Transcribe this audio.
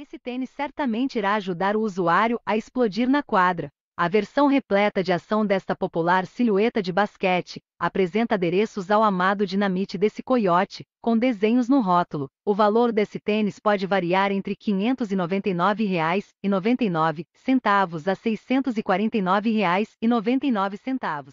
Esse tênis certamente irá ajudar o usuário a explodir na quadra. A versão repleta de ação desta popular silhueta de basquete apresenta adereços ao amado dinamite desse coiote, com desenhos no rótulo. O valor desse tênis pode variar entre R$ 599,99 a R$ 649,99.